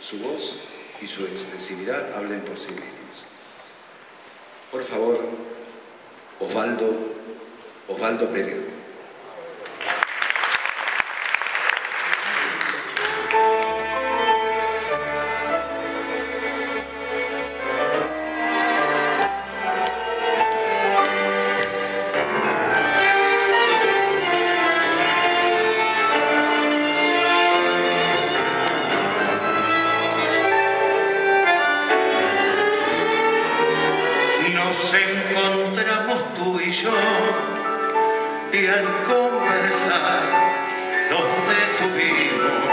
Su voz y su expresividad hablen por sí mismas. Por favor, Osvaldo, Osvaldo Peredo. y al conversar nos detuvimos.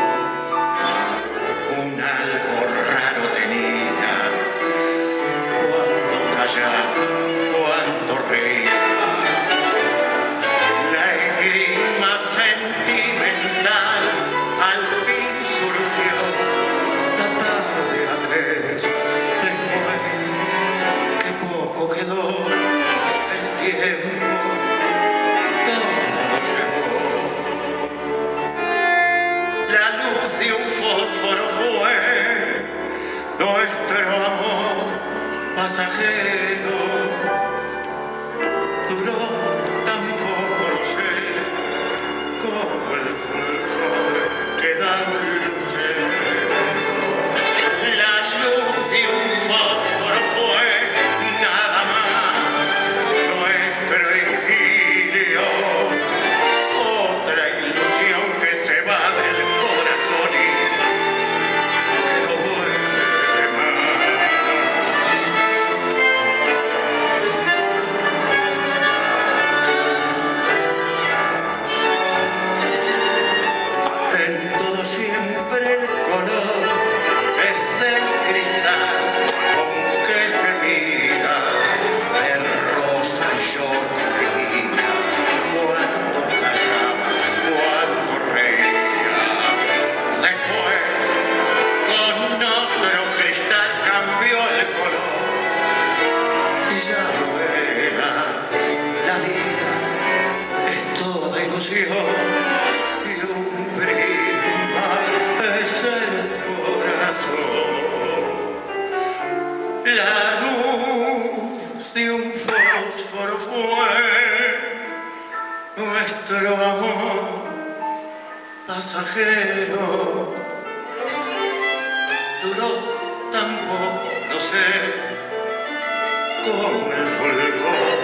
La vida es toda ilusión y un prima es el corazón. La luz de un fósforo fue nuestro amor pasajero. Duró Gott wohl voll